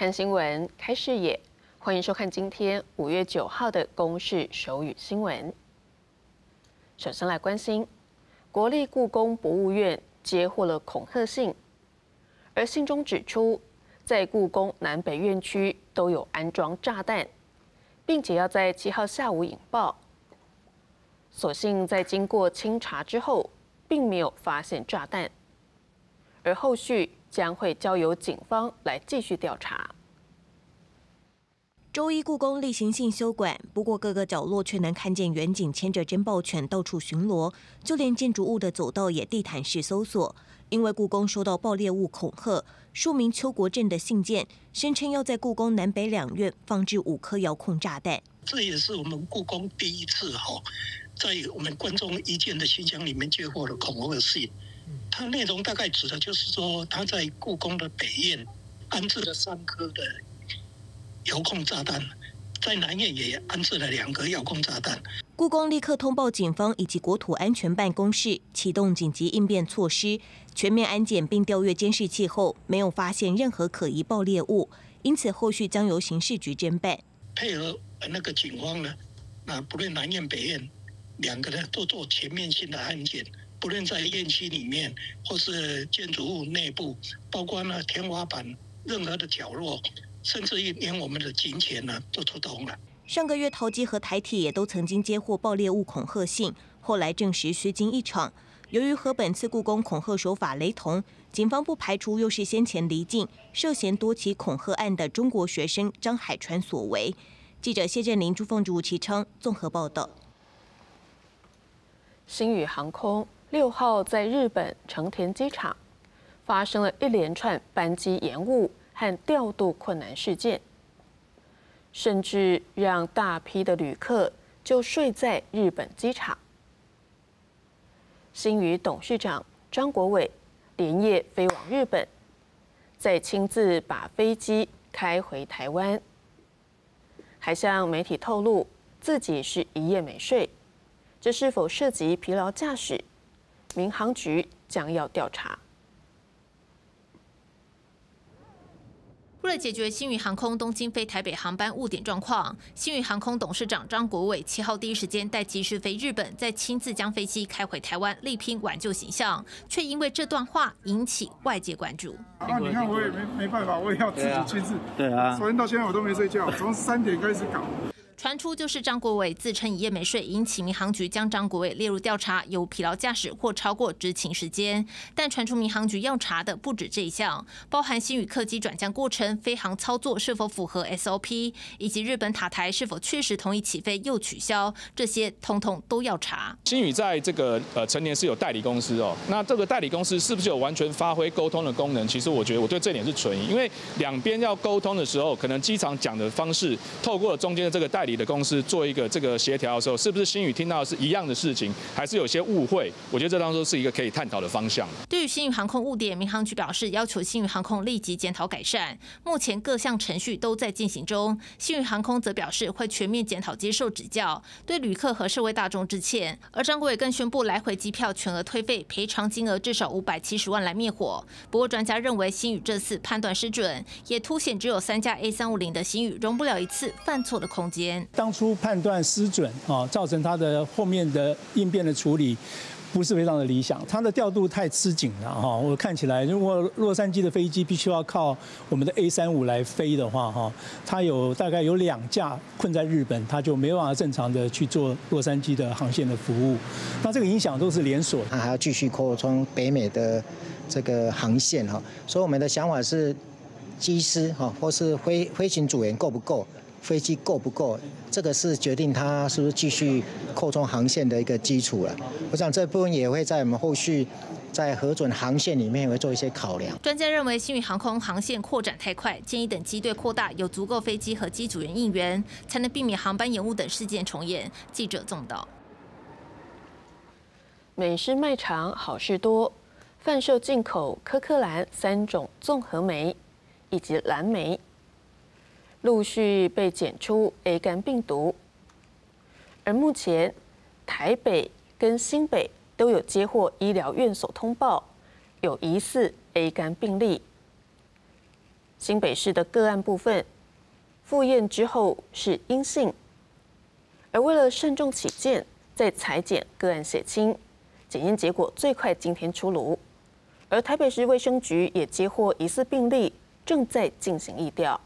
看新闻，开视野，欢迎收看今天五月九号的公视手语新闻。首先来关心，国立故宫博物院接获了恐吓信，而信中指出，在故宫南北院区都有安装炸弹，并且要在七号下午引爆。所幸在经过清查之后，并没有发现炸弹，而后续。将会交由警方来继续调查。周一，故宫例行性休馆，不过各个角落却能看见远景牵着侦报犬到处巡逻，就连建筑物的走道也地毯式搜索。因为故宫收到爆裂物恐吓，数名邱国正的信件，声称要在故宫南北两院放置五颗遥控炸弹。这也是我们故宫第一次哈，在我们观众一见的信箱里面接获了恐吓信。它内容大概指的就是说，他在故宫的北院安置了三颗的遥控炸弹，在南院也安置了两个遥控炸弹。故宫立刻通报警方以及国土安全办公室，启动紧急应变措施，全面安检并调阅监视器后，没有发现任何可疑爆裂物，因此后续将由刑事局侦办。配合那个警方呢，那不论南院北院两个呢，都做全面性的安检。不论在院区里面，或是建筑物内部，包括呢天花板任何的角落，甚至于连我们的金钱呢都出动了。上个月，陶机和台铁也都曾经接获爆裂物恐吓信，后来证实虚惊一场。由于和本次故宫恐吓手法雷同，警方不排除又是先前离境涉嫌多起恐吓案的中国学生张海川所为。记者谢振林、朱凤竹、齐昌综合报道。星宇航空。六号在日本成田机场发生了一连串班机延误和调度困难事件，甚至让大批的旅客就睡在日本机场。新宇董事长张国伟连夜飞往日本，再亲自把飞机开回台湾，还向媒体透露自己是一夜没睡，这是否涉及疲劳驾驶？民航局将要调查。为了解决新宇航空东京飞台北航班误点状况，新宇航空董事长张国伟七号第一时间带机师飞日本，再亲自将飞机开回台湾，力拼挽救形象，却因为这段话引起外界关注。啊，你看我也没没办法，我也要自己亲自。对啊。昨天到现在我都没睡觉，从三点开始搞。传出就是张国伟自称一夜没睡，引起民航局将张国伟列入调查，有疲劳驾驶或超过执勤时间。但传出民航局要查的不止这一项，包含新宇客机转降过程、飞行操作是否符合 SOP，以及日本塔台是否确实同意起飞又取消，这些通通都要查。新宇在这个呃成年是有代理公司哦，那这个代理公司是不是有完全发挥沟通的功能？其实我觉得我对这点是存疑，因为两边要沟通的时候，可能机场讲的方式透过了中间的这个代理。你的公司做一个这个协调的时候，是不是新宇听到的是一样的事情，还是有些误会？我觉得这当中是一个可以探讨的方向。对于新宇航空误点，民航局表示要求新宇航空立即检讨改善，目前各项程序都在进行中。新宇航空则表示会全面检讨，接受指教，对旅客和社会大众致歉。而张国伟更宣布来回机票全额退费，赔偿金额至少五百七十万来灭火。不过专家认为新宇这次判断失准，也凸显只有三架 A 三五零的新宇容不了一次犯错的空间。当初判断失准啊，造成它的后面的应变的处理不是非常的理想，它的调度太吃紧了哈。我看起来，如果洛杉矶的飞机必须要靠我们的 A 三五来飞的话哈，它有大概有两架困在日本，它就没办法正常的去做洛杉矶的航线的服务。那这个影响都是连锁，它还要继续扩充北美的这个航线哈。所以我们的想法是，机师哈或是飞飞行组员够不够？飞机够不够？这个是决定它是不是继续扩充航线的一个基础了。我想这部分也会在我们后续在核准航线里面会做一些考量。专家认为，新宇航空航线扩展太快，建议等机队扩大，有足够飞机和机组员应援，才能避免航班延误等事件重演。记者纵道。美式卖场好事多贩售进口科克兰三种综合酶以及蓝莓。陆续被检出 A 肝病毒，而目前台北跟新北都有接获医疗院所通报有疑似 A 肝病例。新北市的个案部分，复验之后是阴性，而为了慎重起见，在裁剪个案血清，检验结果最快今天出炉。而台北市卫生局也接获疑似病例，正在进行疫调。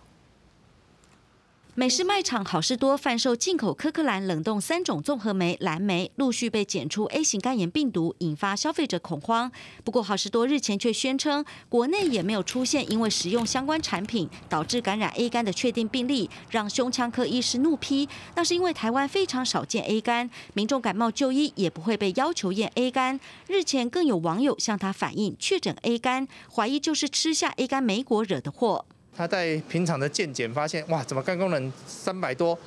美式卖场好事多贩售进口科克兰冷冻三种综合酶蓝莓，陆续被检出 A 型肝炎病毒，引发消费者恐慌。不过好事多日前却宣称，国内也没有出现因为使用相关产品导致感染 A 肝的确定病例，让胸腔科医师怒批，那是因为台湾非常少见 A 肝，民众感冒就医也不会被要求验 A 肝。日前更有网友向他反映确诊 A 肝，怀疑就是吃下 A 肝莓果惹的祸。他在平常的健检发现，哇，怎么肝功能三百多，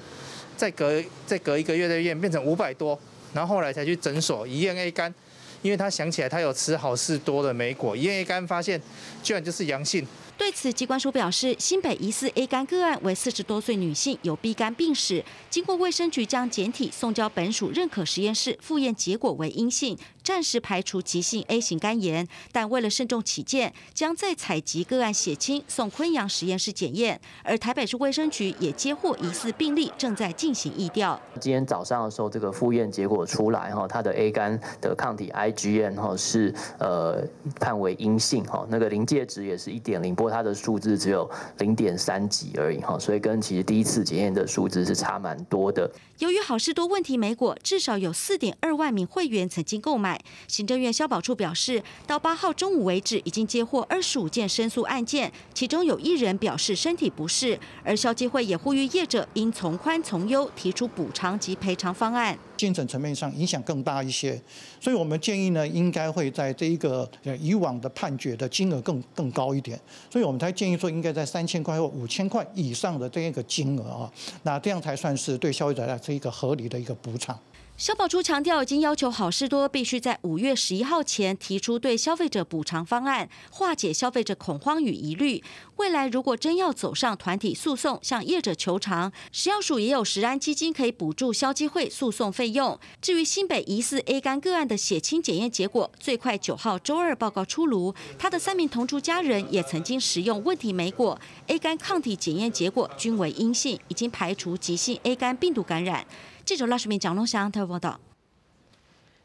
再隔再隔一个月再验变成五百多，然后后来才去诊所一验 A 肝，因为他想起来他有吃好事多的莓果，一验 A 肝发现居然就是阳性。对此，机关署表示，新北疑似 A 肝个案为四十多岁女性，有 B 肝病史，经过卫生局将检体送交本署认可实验室复验，结果为阴性，暂时排除急性 A 型肝炎。但为了慎重起见，将再采集个案血清送昆阳实验室检验。而台北市卫生局也接获疑似病例，正在进行疫调。今天早上的时候，这个复验结果出来哈，他的 A 肝的抗体 IgM 哈是呃判为阴性哈，那个临界值也是一点零不过。它的数字只有零点三几而已哈，所以跟其实第一次检验的数字是差蛮多的。由于好事多问题没果，至少有四点二万名会员曾经购买。行政院消保处表示，到八号中午为止，已经接获二十五件申诉案件，其中有一人表示身体不适。而消基会也呼吁业者应从宽从优，提出补偿及赔偿方案。精神层面上影响更大一些，所以我们建议呢，应该会在这一个以往的判决的金额更更高一点，所以我们才建议说，应该在三千块或五千块以上的这样一个金额啊，那这样才算是对消费者来是一个合理的一个补偿。消保处强调，已经要求好事多必须在五月十一号前提出对消费者补偿方案，化解消费者恐慌与疑虑。未来如果真要走上团体诉讼，向业者求偿，食药署也有食安基金可以补助消基会诉讼费用。至于新北疑似 A 肝个案的血清检验结果，最快九号周二报告出炉。他的三名同住家人也曾经食用问题莓果，A 肝抗体检验结果均为阴性，已经排除急性 A 肝病毒感染。记者赖世明、蒋龙祥台报道。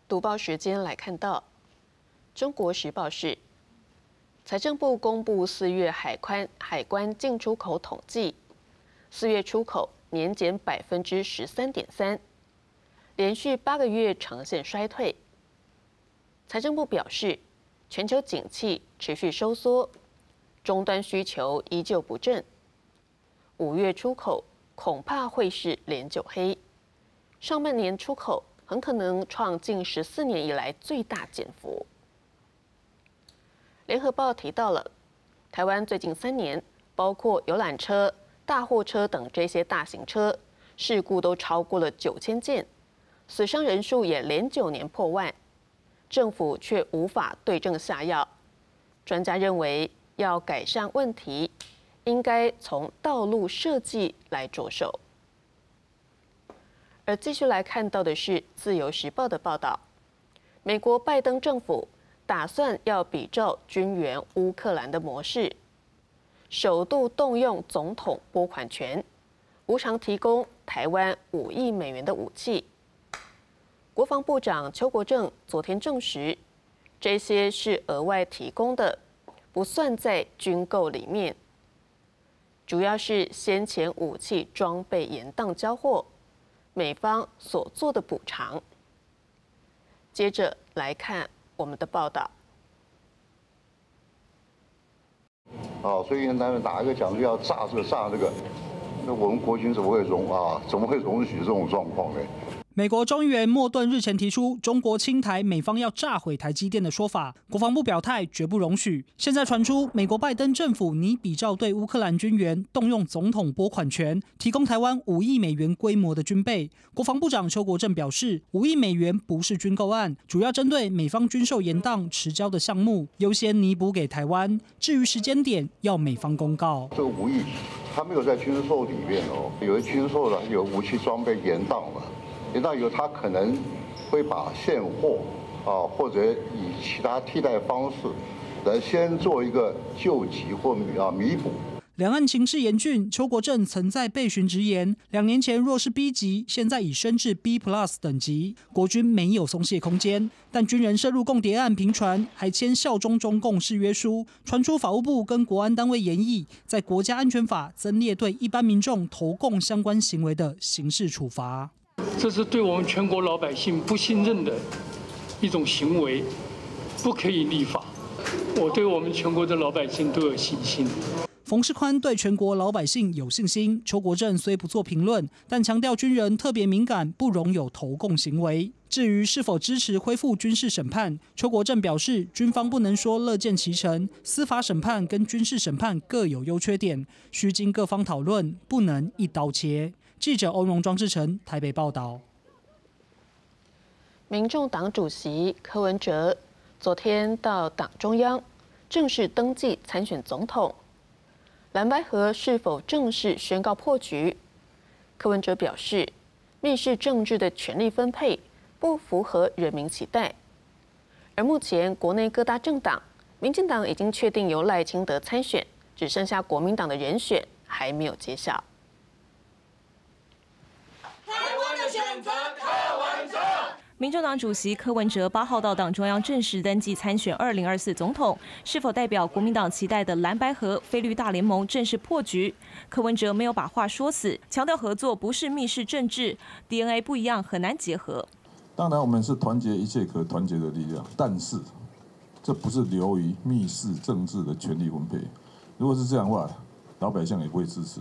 读报时间来看到，《中国时报》是财政部公布四月海关海关进出口统计，四月出口年减百分之十三点三，连续八个月呈现衰退。财政部表示，全球景气持续收缩，终端需求依旧不振，五月出口恐怕会是连九黑。上半年出口很可能创近十四年以来最大减幅。联合报提到了，台湾最近三年，包括游览车、大货车等这些大型车事故都超过了九千件，死伤人数也连九年破万，政府却无法对症下药。专家认为，要改善问题，应该从道路设计来着手。而继续来看到的是《自由时报》的报道，美国拜登政府打算要比照军援乌克兰的模式，首度动用总统拨款权，无偿提供台湾五亿美元的武器。国防部长邱国正昨天证实，这些是额外提供的，不算在军购里面，主要是先前武器装备延宕交货。美方所做的补偿。接着来看我们的报道。啊，所以他们打一个讲就要炸这个炸这个，那我们国军怎么会容啊？怎么会容许这种状况呢？美国众议员莫顿日前提出中国侵台，美方要炸毁台积电的说法，国防部表态绝不容许。现在传出美国拜登政府拟比照对乌克兰军援动用总统拨款权，提供台湾五亿美元规模的军备。国防部长邱国正表示，五亿美元不是军购案，主要针对美方军售延宕迟交的项目，优先弥补给台湾。至于时间点，要美方公告。这个五亿，他没有在军售里面哦，有的军售了，有武器装备延宕了。那有他可能会把现货啊，或者以其他替代方式来先做一个救急或啊弥补。两岸情势严峻，邱国正曾在被询直言，两年前若是 B 级，现在已升至 B Plus 等级，国军没有松懈空间。但军人涉入共谍案频传，还签效忠中共誓约书，传出法务部跟国安单位研议，在国家安全法增列对一般民众投共相关行为的刑事处罚。这是对我们全国老百姓不信任的一种行为，不可以立法。我对我们全国的老百姓都有信心。冯世宽对全国老百姓有信心。邱国正虽不做评论，但强调军人特别敏感，不容有投共行为。至于是否支持恢复军事审判，邱国正表示，军方不能说乐见其成，司法审判跟军事审判各有优缺点，需经各方讨论，不能一刀切。记者欧荣庄志成台北报道。民众党主席柯文哲昨天到党中央正式登记参选总统。蓝白河是否正式宣告破局？柯文哲表示，密室政治的权力分配不符合人民期待。而目前国内各大政党，民进党已经确定由赖清德参选，只剩下国民党的人选还没有揭晓。台湾的选择，柯文哲。民众党主席柯文哲八号到党中央正式登记参选二零二四总统，是否代表国民党期待的蓝白河非绿大联盟正式破局？柯文哲没有把话说死，强调合作不是密室政治，DNA 不一样很难结合。当然，我们是团结一切可团结的力量，但是这不是流于密室政治的权力分配。如果是这样的话，老百姓也不会支持。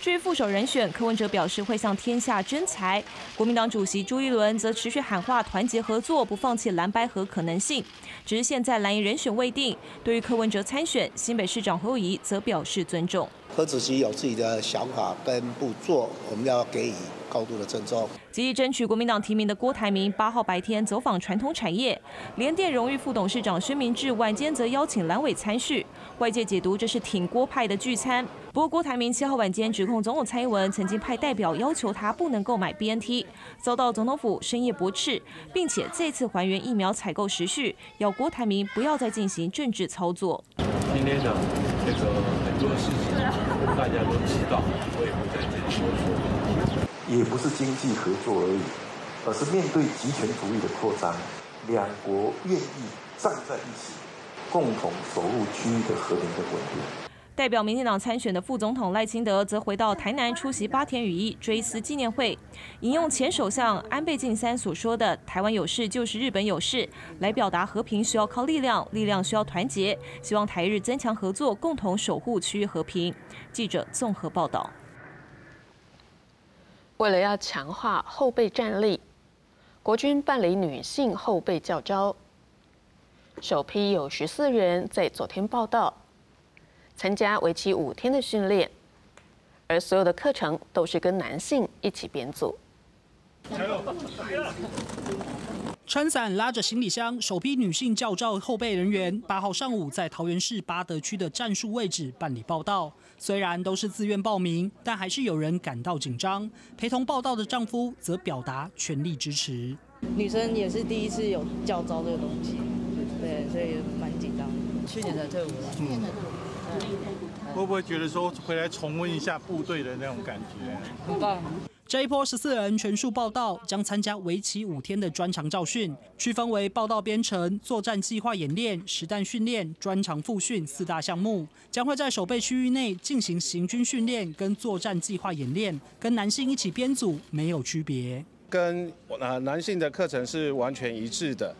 至于副手人选，柯文哲表示会向天下征才。国民党主席朱一伦则持续喊话团结合作，不放弃蓝白合可能性。只是现在蓝营人选未定。对于柯文哲参选，新北市长侯友谊则表示尊重。柯主席有自己的想法跟不做，我们要给予高度的尊重。极力争取国民党提名的郭台铭八号白天走访传统产业，联电荣誉副董事长薛明志晚间则邀请蓝委参叙。外界解读这是挺郭派的聚餐。不过郭台铭七号晚间指控总统蔡英文曾经派代表要求他不能购买 BNT，遭到总统府深夜驳斥，并且再次还原疫苗采购时序，要郭台铭不要再进行政治操作。今天的这个很多事情大家都知道，我也不在这里多说。也不是经济合作而已，而是面对极权主义的扩张，两国愿意站在一起，共同守护区域的和平跟稳定。代表民进党参选的副总统赖清德则回到台南出席八田羽衣追思纪念会，引用前首相安倍晋三所说的“台湾有事就是日本有事”，来表达和平需要靠力量，力量需要团结，希望台日增强合作，共同守护区域和平。记者综合报道。为了要强化后备战力，国军办理女性后备教招，首批有十四人在昨天报到。参加为期五天的训练，而所有的课程都是跟男性一起编组。撑伞拉着行李箱，首批女性教照后备人员八号上午在桃园市八德区的战术位置办理报到。虽然都是自愿报名，但还是有人感到紧张。陪同报道的丈夫则表达全力支持。女生也是第一次有教招这个东西，对，所以蛮紧张。去年的退伍了，去年的。会不会觉得说回来重温一下部队的那种感觉？很棒。这一波十四人全数报道，将参加为期五天的专长教训，区分为报道编程、作战计划演练、实弹训练、专长复训四大项目，将会在守备区域内进行行军训练跟作战计划演练，跟男性一起编组没有区别。跟呃男性的课程是完全一致的，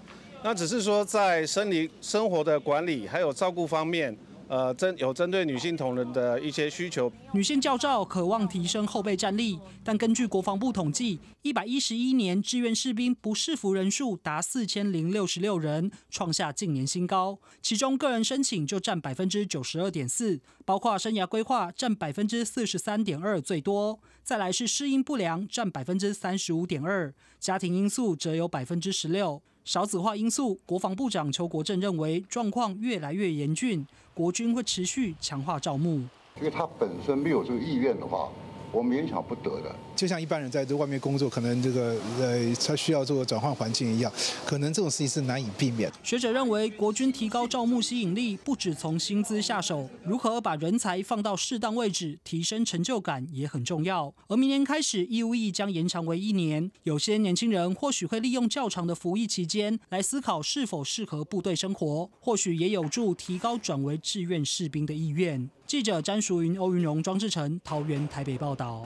那只是说在生理生活的管理还有照顾方面。呃，针有针对女性同仁的一些需求。女性教照渴望提升后备战力，但根据国防部统计，一百一十一年志愿士兵不适服人数达四千零六十六人，创下近年新高。其中个人申请就占百分之九十二点四，包括生涯规划占百分之四十三点二最多，再来是适应不良占百分之三十五点二，家庭因素则有百分之十六。少子化因素，国防部长邱国正认为状况越来越严峻，国军会持续强化招募。因为他本身没有这个意愿的话，我勉强不得的。就像一般人在这外面工作，可能这个呃，他需要做转换环境一样，可能这种事情是难以避免。学者认为，国军提高招募吸引力，不止从薪资下手，如何把人才放到适当位置，提升成就感也很重要。而明年开始，义务役将延长为一年，有些年轻人或许会利用较长的服役期间来思考是否适合部队生活，或许也有助提高转为志愿士兵的意愿。记者詹淑云、欧云荣、庄志成，桃园、台北报道。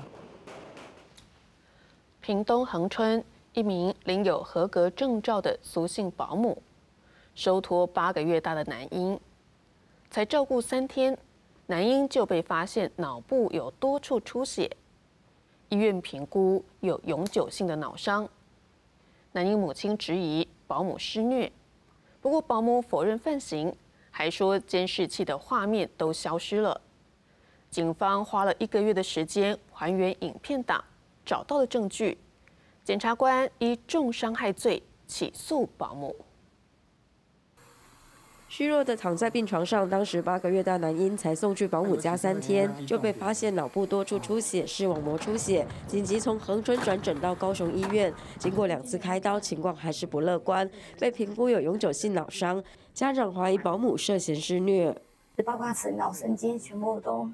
屏东恒春一名领有合格证照的俗姓保姆，收托八个月大的男婴，才照顾三天，男婴就被发现脑部有多处出血，医院评估有永久性的脑伤。男婴母亲质疑保姆施虐，不过保姆否认犯行，还说监视器的画面都消失了。警方花了一个月的时间还原影片档。找到了证据，检察官以重伤害罪起诉保姆。虚弱的躺在病床上，当时八个月大男婴才送去保姆家三天，就被发现脑部多处出血，视网膜出血，紧急从恒春转诊到高雄医院。经过两次开刀，情况还是不乐观，被评估有永久性脑伤。家长怀疑保姆涉嫌施虐，包括神脑神经全部都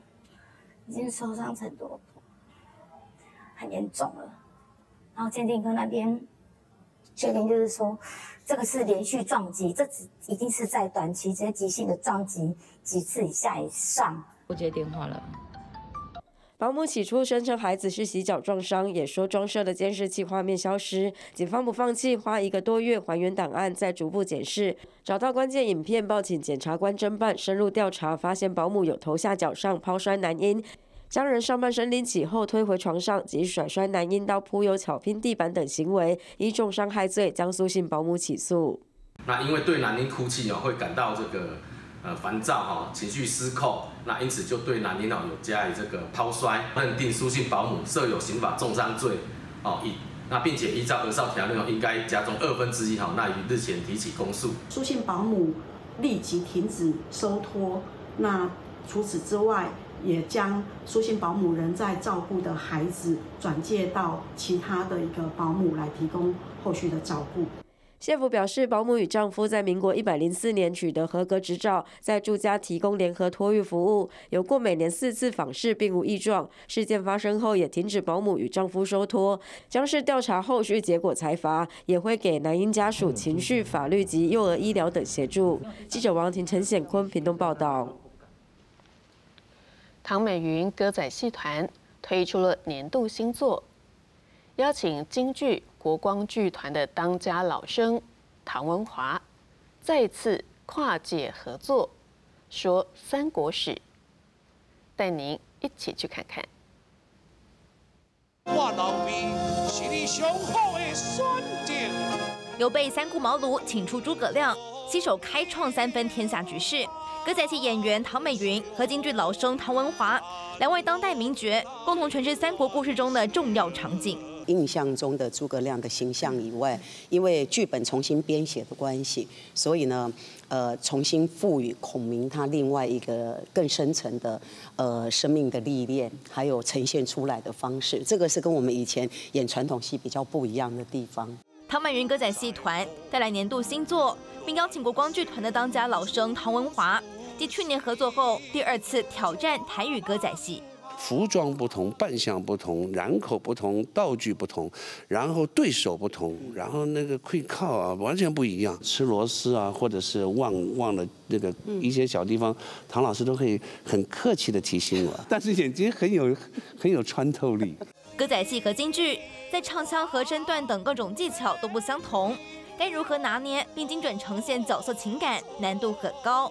已经受伤程度。很严重了，然后鉴定科那边确定就是说，这个是连续撞击，这只一定是在短期这些急性的撞击几次以下以上。不接电话了。保姆起初声称孩子是洗脚撞伤，也说装设的监视器画面消失。警方不放弃，花一个多月还原档案，再逐步检视，找到关键影片，报请检察官侦办，深入调查，发现保姆有头下脚上抛摔男婴。将人上半身拎起后推回床上，及甩摔男婴到铺有巧拼地板等行为，以重伤害罪将苏姓保姆起诉。那因为对男婴哭泣哦，会感到这个呃烦躁哈，情绪失控，那因此就对男婴哦有加以这个抛摔，认定苏姓保姆设有刑法重伤罪哦，以那并且依照《儿少条例》哦，应该加重二分之一哈，那于日前提起公诉。苏姓保姆立即停止收托，那除此之外。也将苏姓保姆仍在照顾的孩子转介到其他的一个保姆来提供后续的照顾。谢府表示，保姆与丈夫在民国一百零四年取得合格执照，在住家提供联合托育服务，有过每年四次访视，并无异状。事件发生后，也停止保姆与丈夫收托，将是调查后续结果裁罚，也会给男婴家属情绪、法律及幼儿医疗等协助。记者王婷、陈显坤屏东报道。唐美云歌仔戏团推出了年度新作，邀请京剧国光剧团的当家老生唐文华再次跨界合作，说三国史，带您一起去看看。刘备三顾茅庐请出诸葛亮，携手开创三分天下局势。歌仔戏演员唐美云和京剧老生唐文华两位当代名角，共同诠释三国故事中的重要场景。印象中的诸葛亮的形象以外，因为剧本重新编写的关系，所以呢，呃，重新赋予孔明他另外一个更深层的呃生命的历练，还有呈现出来的方式，这个是跟我们以前演传统戏比较不一样的地方。唐美云歌仔戏团带来年度新作。并邀请国光剧团的当家老生唐文华，继去年合作后第二次挑战台语歌仔戏。服装不同，扮相不同，染口不同，道具不同，然后对手不同，然后那个会靠啊，完全不一样。吃螺丝啊，或者是忘忘了那个一些小地方，唐老师都会很客气的提醒我。但是眼睛很有很有穿透力。歌仔戏和京剧在唱腔和身段等各种技巧都不相同。该如何拿捏并精准呈现角色情感，难度很高。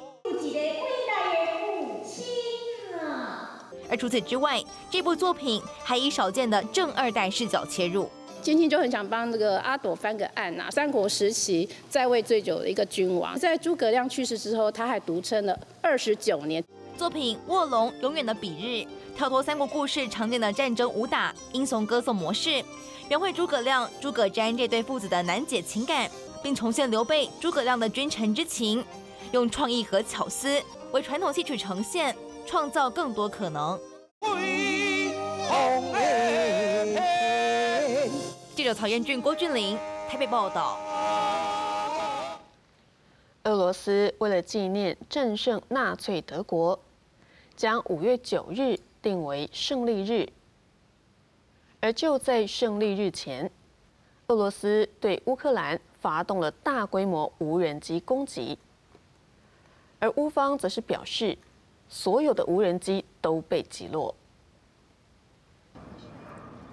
而除此之外，这部作品还以少见的正二代视角切入。今天就很想帮这个阿朵翻个案呐。三国时期在位最久的一个君王，在诸葛亮去世之后，他还独撑了二十九年。作品《卧龙永远的比日》跳脱三国故事常见的战争武打、英雄歌颂模式。描绘诸葛亮、诸葛瞻这对父子的难解情感，并重现刘备、诸葛亮的君臣之情，用创意和巧思为传统戏曲呈现，创造更多可能。记者曹彦俊、郭俊霖台北报道。俄罗斯为了纪念战胜纳粹德国，将五月九日定为胜利日。而就在胜利日前，俄罗斯对乌克兰发动了大规模无人机攻击，而乌方则是表示，所有的无人机都被击落。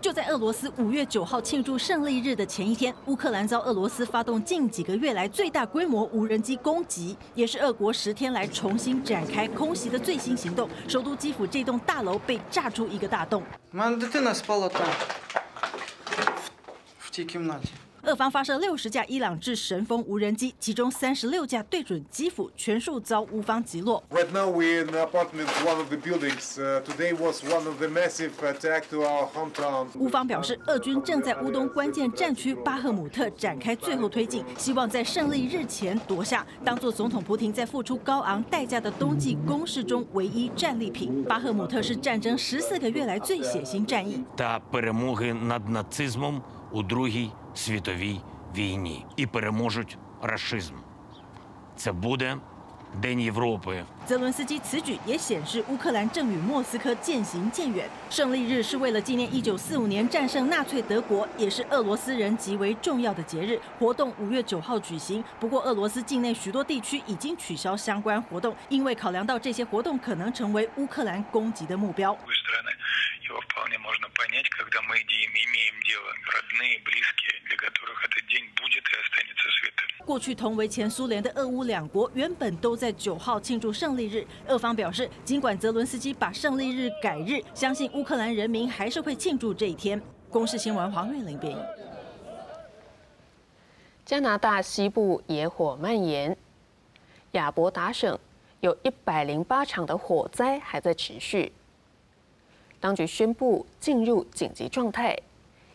就在俄罗斯五月九号庆祝胜利日的前一天，乌克兰遭俄罗斯发动近几个月来最大规模无人机攻击，也是俄国十天来重新展开空袭的最新行动。首都基辅这栋大楼被炸出一个大洞。俄方发射六十架伊朗制神风无人机，其中三十六架对准基辅，全数遭乌方击落。Right now we're in apartment one of the buildings. Today was one of the massive attack to our hometown. 乌方表示，俄军正在乌东关键战区巴赫姆特展开最后推进，希望在胜利日前夺下，当做总统普廷在付出高昂代价的冬季攻势中唯一战利品。巴赫姆特是战争十四个月来最血腥战役。Та перемоги над нацизмом у другій світовій війні і переможуть рашизм. Це буде День Європи. 泽伦斯基此举也显示乌克兰正与莫斯科渐行渐远。胜利日是为了纪念1945年战胜纳粹德国，也是俄罗斯人极为重要的节日。活动五月九号举行，不过俄罗斯境内许多地区已经取消相关活动，因为考量到这些活动可能成为乌克兰攻击的目标。 Его вполне можно понять, когда мы имеем дело родные, близкие, для которых этот день будет и останется святым. 过去同为前苏联的俄乌两国原本都在九号庆祝胜利日。俄方表示，尽管泽伦斯基把胜利日改日，相信乌克兰人民还是会庆祝这一天。公视新闻黄月玲编译。加拿大西部野火蔓延，亚伯达省有一百零八场的火灾还在持续。 当局宣布进入紧急状态，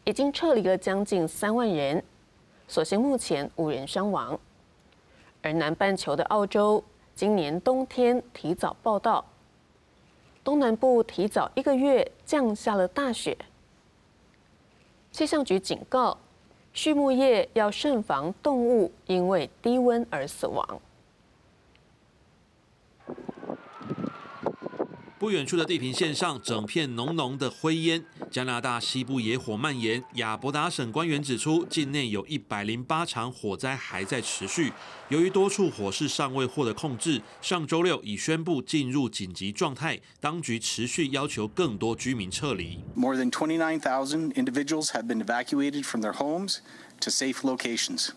已经撤离了将近三万人，所幸目前无人伤亡。而南半球的澳洲今年冬天提早报道，东南部提早一个月降下了大雪。气象局警告，畜牧业要慎防动物因为低温而死亡。不远处的地平线上，整片浓浓的灰烟。加拿大西部野火蔓延，亚伯达省官员指出，境内有一百零八场火灾还在持续。由于多处火势尚未获得控制，上周六已宣布进入紧急状态，当局持续要求更多居民撤离。More than twenty-nine thousand individuals have been evacuated from their homes to safe locations.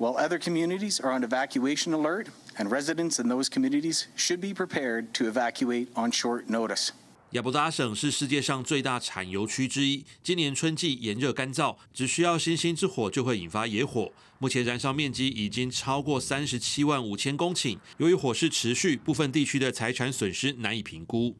While other communities are on evacuation alert, and residents in those communities should be prepared to evacuate on short notice. 亚伯达省是世界上最大产油区之一。今年春季炎热干燥，只需要星星之火就会引发野火。目前燃烧面积已经超过三十七万五千公顷。由于火势持续，部分地区的财产损失难以评估。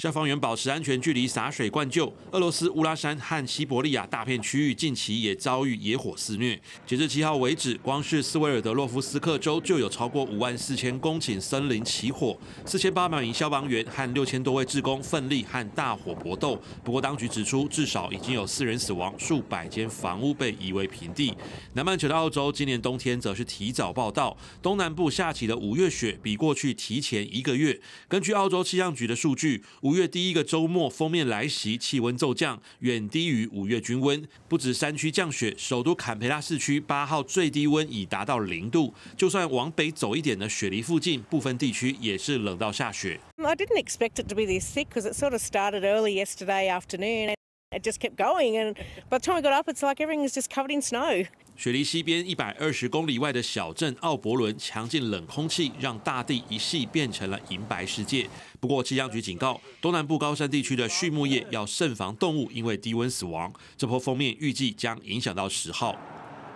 消防员保持安全距离洒水灌救。俄罗斯乌拉山和西伯利亚大片区域近期也遭遇野火肆虐。截至七号为止，光是斯维尔德洛夫斯克州就有超过五万四千公顷森林起火，四千八百名消防员和六千多位志工奋力和大火搏斗。不过，当局指出，至少已经有四人死亡，数百间房屋被夷为平地。南半球的澳洲今年冬天则是提早报道，东南部下起的五月雪比过去提前一个月。根据澳洲气象局的数据，五五月第一个周末锋面来袭，气温骤降，远低于五月均温。不止山区降雪，首都坎培拉市区八号最低温已达到零度。就算往北走一点的雪梨附近，部分地区也是冷到下雪。I didn't expect it to be this thick because it sort of started early yesterday afternoon. It just kept going, and by the time we got up, it's like everything is just covered in snow. 雪梨西边一百二十公里外的小镇奥伯伦，强劲冷空气让大地一系变成了银白世界。不过气象局警告，东南部高山地区的畜牧业要慎防动物因为低温死亡。这波封面预计将影响到十号。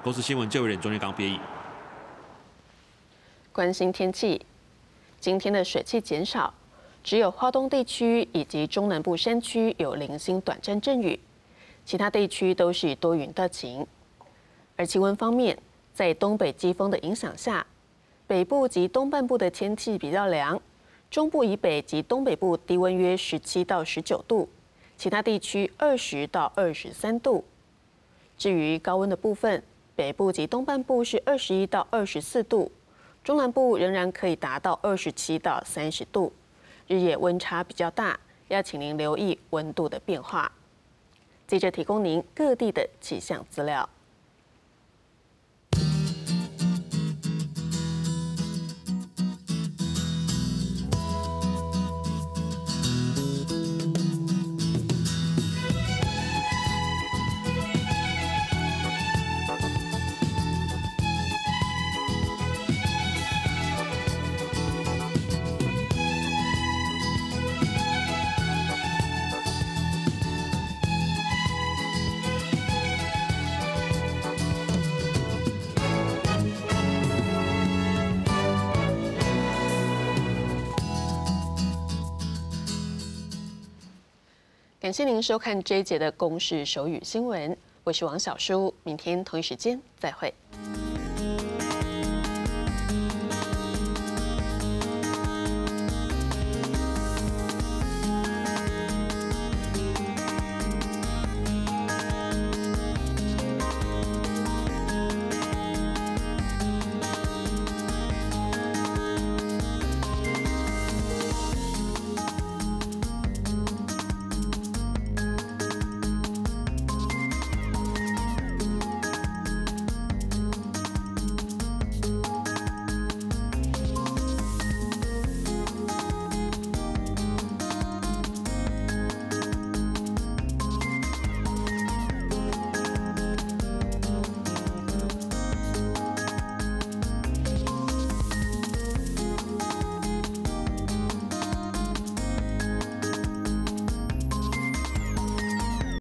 公司新闻就有人钟月刚编译。关心天气，今天的水汽减少，只有华东地区以及中南部山区有零星短暂阵雨，其他地区都是多云到晴。而气温方面，在东北季风的影响下，北部及东半部的天气比较凉，中部以北及东北部低温约十七到十九度，其他地区二十到二十三度。至于高温的部分，北部及东半部是二十一到二十四度，中南部仍然可以达到二十七到三十度，日夜温差比较大，要请您留意温度的变化。接着提供您各地的气象资料。感谢您收看这一节的公视手语新闻，我是王小舒，明天同一时间再会。